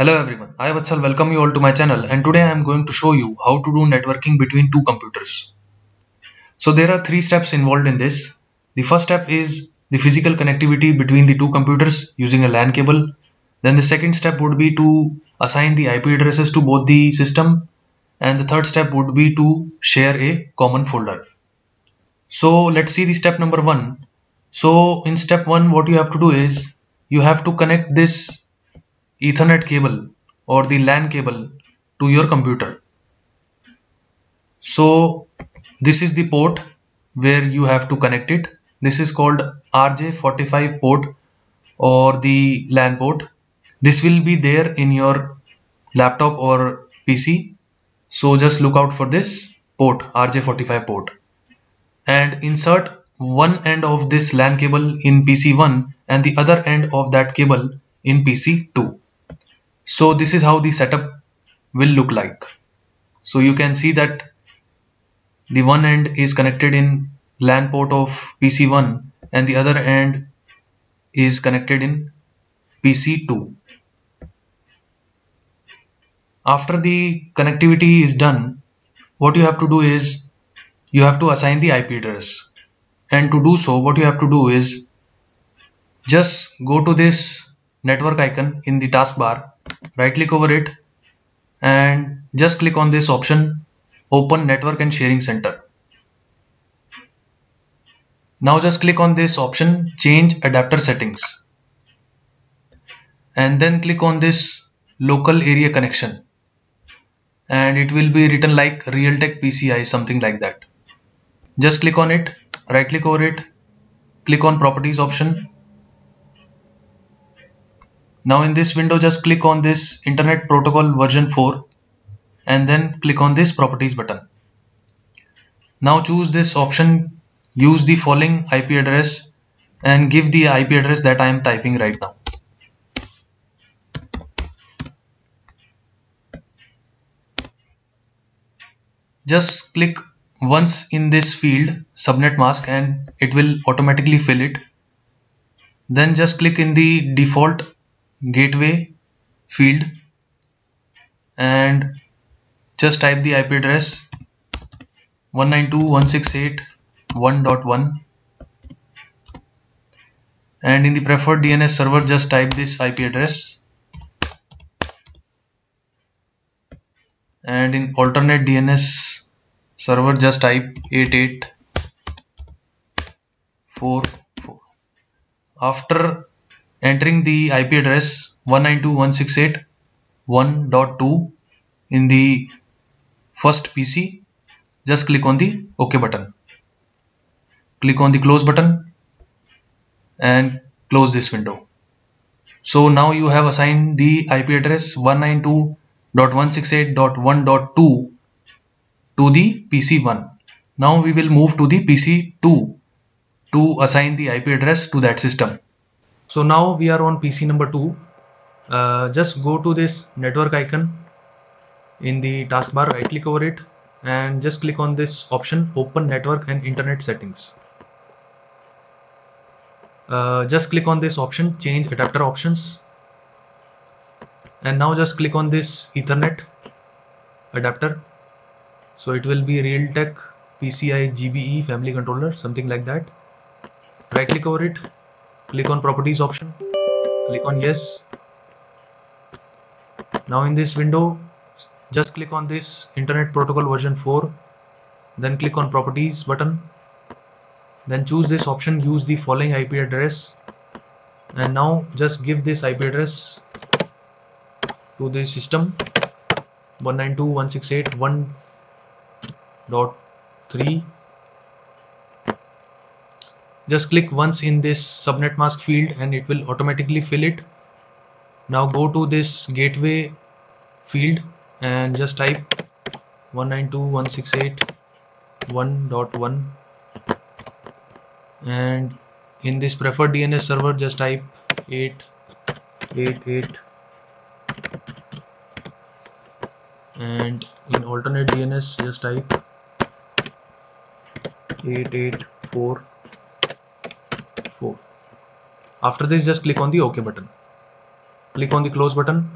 Hello everyone, I am Vatsal welcome you all to my channel and today I am going to show you how to do networking between two computers. So there are three steps involved in this. The first step is the physical connectivity between the two computers using a LAN cable. Then the second step would be to assign the IP addresses to both the system and the third step would be to share a common folder. So let's see the step number one. So in step one what you have to do is you have to connect this ethernet cable or the LAN cable to your computer. So this is the port where you have to connect it. This is called RJ45 port or the LAN port. This will be there in your laptop or PC so just look out for this port RJ45 port. And insert one end of this LAN cable in PC1 and the other end of that cable in PC2 so this is how the setup will look like. So you can see that the one end is connected in LAN port of PC1 and the other end is connected in PC2 after the connectivity is done what you have to do is you have to assign the IP address. And to do so what you have to do is just go to this network icon in the taskbar. Right click over it and just click on this option open network and sharing center. Now just click on this option change adapter settings. And then click on this local area connection. And it will be written like Realtek PCI something like that. Just click on it right click over it click on properties option now in this window just click on this internet protocol version 4 and then click on this properties button. Now choose this option use the following IP address and give the IP address that I am typing right now. Just click once in this field subnet mask and it will automatically fill it. Then just click in the default gateway field and just type the IP address 192.168.1.1 and in the preferred DNS server just type this IP address. And in alternate DNS server just type 8844 after entering the IP address 192.168.1.2 in the first PC just click on the OK button. Click on the close button and close this window. So now you have assigned the IP address 192.168.1.2 to the PC1 now we will move to the PC2 to assign the IP address to that system so now we are on PC number 2 uh, just go to this network icon in the taskbar right click over it and just click on this option open network and internet settings. Uh, just click on this option change adapter options. And now just click on this ethernet adapter. So it will be realtek pci gbe family controller something like that. Right click over it click on properties option. Click on yes. Now in this window just click on this internet protocol version 4 then click on properties button. Then choose this option use the following IP address. And now just give this IP address to the system 192.168.1.3 just click once in this subnet mask field and it will automatically fill it. Now go to this gateway field and just type 192.168.1.1 and in this preferred DNS server just type 888 and in alternate DNS just type 884 after this just click on the ok button. Click on the close button.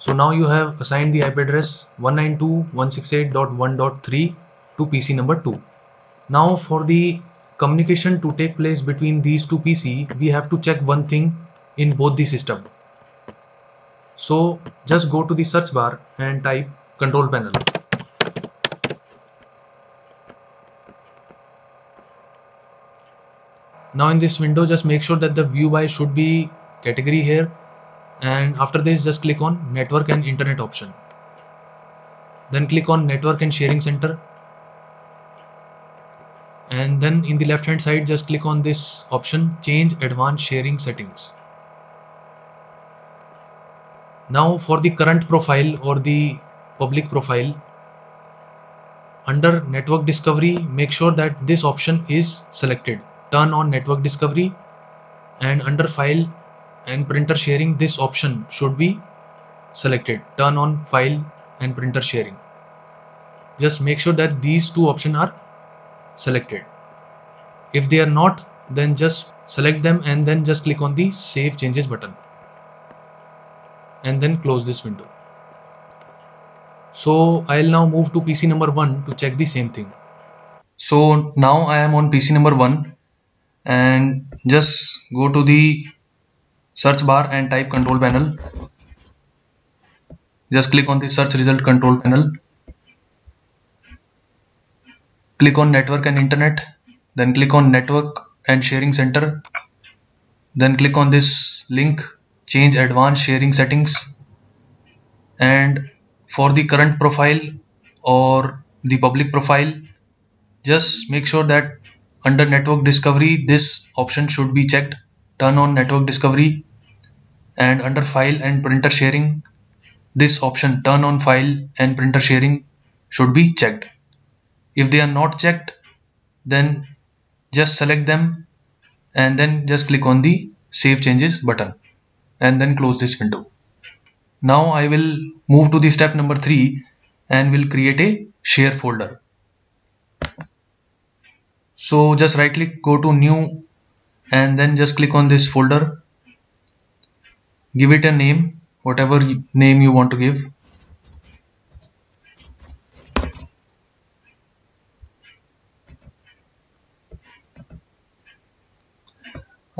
So now you have assigned the IP address 192.168.1.3 to PC number 2 now for the communication to take place between these two PC we have to check one thing in both the system. So just go to the search bar and type control panel now in this window just make sure that the view by should be category here. And after this just click on network and internet option. Then click on network and sharing center. And then in the left hand side just click on this option change advanced sharing settings. Now for the current profile or the public profile under network discovery make sure that this option is selected turn on network discovery and under file and printer sharing this option should be selected. Turn on file and printer sharing. Just make sure that these two options are selected. If they are not then just select them and then just click on the save changes button and then close this window. So I'll now move to PC number 1 to check the same thing. So now I am on PC number 1 and just go to the search bar and type control panel. Just click on the search result control panel. Click on network and internet. Then click on network and sharing center. Then click on this link change advanced sharing settings. And for the current profile or the public profile just make sure that under network discovery this option should be checked. Turn on network discovery and under file and printer sharing this option turn on file and printer sharing should be checked. If they are not checked then just select them and then just click on the save changes button and then close this window. Now I will move to the step number 3 and will create a share folder so just right click go to new and then just click on this folder. Give it a name whatever name you want to give.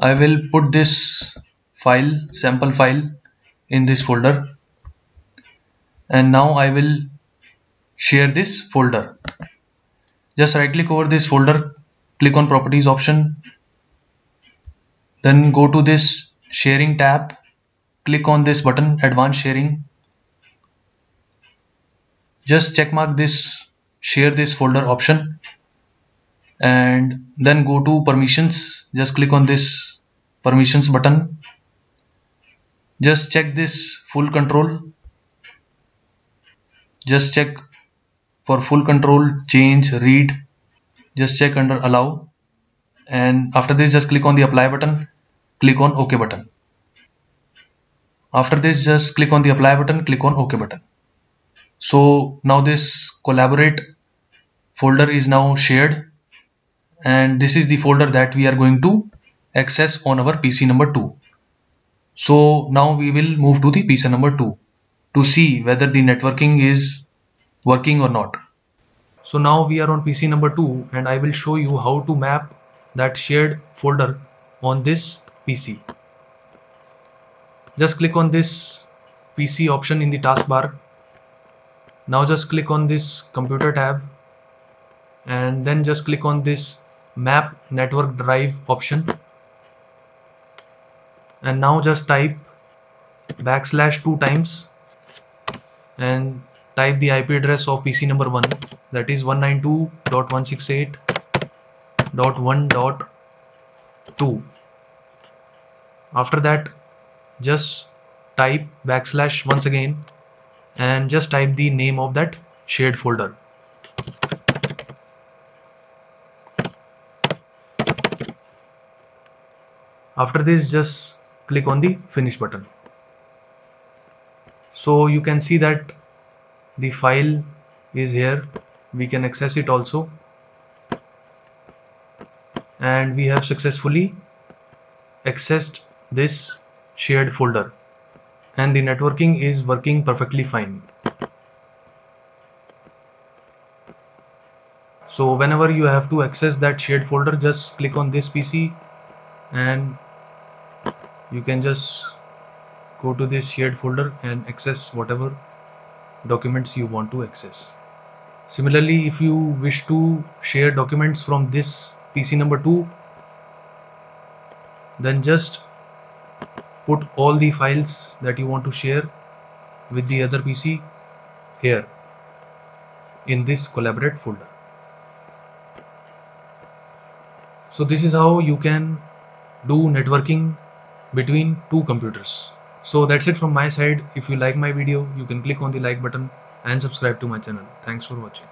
I will put this file sample file in this folder. And now I will share this folder. Just right click over this folder click on properties option then go to this sharing tab click on this button advanced sharing. Just check mark this share this folder option and then go to permissions. Just click on this permissions button. Just check this full control. Just check for full control change read just check under allow. And after this just click on the apply button. Click on ok button. After this just click on the apply button. Click on ok button. So now this collaborate folder is now shared. And this is the folder that we are going to access on our PC number 2 so now we will move to the PC number 2 to see whether the networking is working or not so now we are on PC number 2 and I will show you how to map that shared folder on this PC. Just click on this PC option in the taskbar. Now just click on this computer tab and then just click on this map network drive option and now just type backslash two times and type the IP address of PC number 1 that is 192.168.1.2 after that just type backslash once again and just type the name of that shared folder. After this just click on the finish button. So you can see that the file is here. We can access it also. And we have successfully accessed this shared folder. And the networking is working perfectly fine. So whenever you have to access that shared folder just click on this PC and you can just go to this shared folder and access whatever documents you want to access. Similarly if you wish to share documents from this PC number 2 then just put all the files that you want to share with the other PC here in this collaborate folder. So this is how you can do networking between two computers so that's it from my side. If you like my video you can click on the like button and subscribe to my channel. Thanks for watching